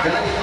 可能你。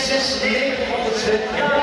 In 1-6-900ste. Jari